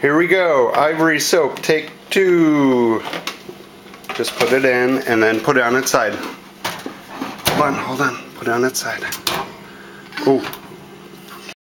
Here we go. Ivory soap, take two. Just put it in and then put it on its side. Hold on, hold on. Put it on its side. Oh,